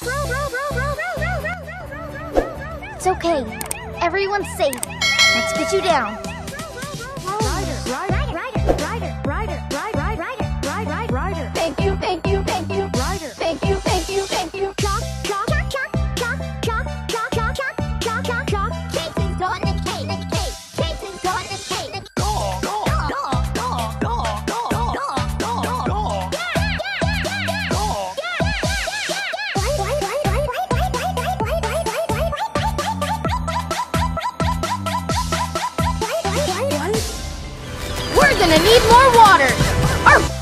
It's okay. Everyone's safe. Let's get you down. gonna need more water. Arf!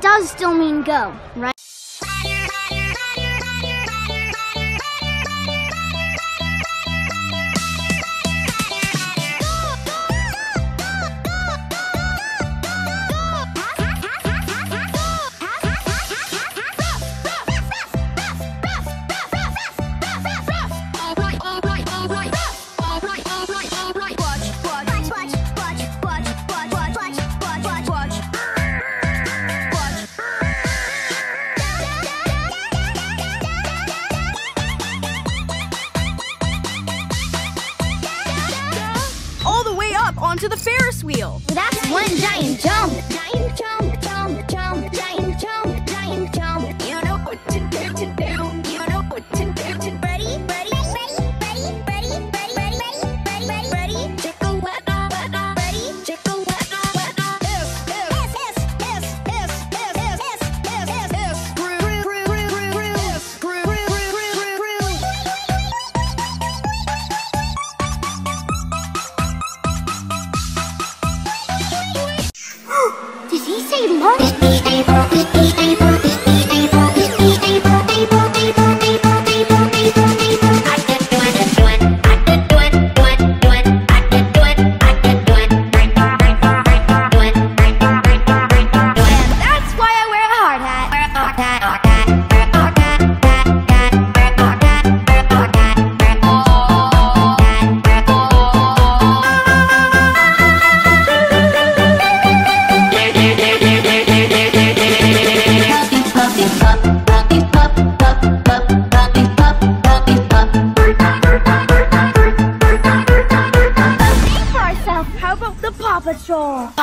Does still mean go, right? onto the Ferris wheel. That's one giant jump.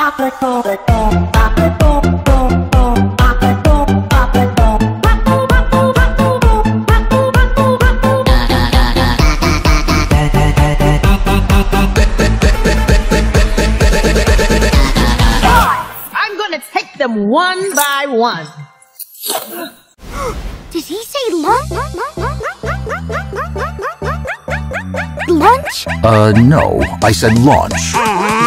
I'm gonna take them one by one. Did he say lunch? Lunch? Uh, no. I said launch. Uh-huh.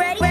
ready?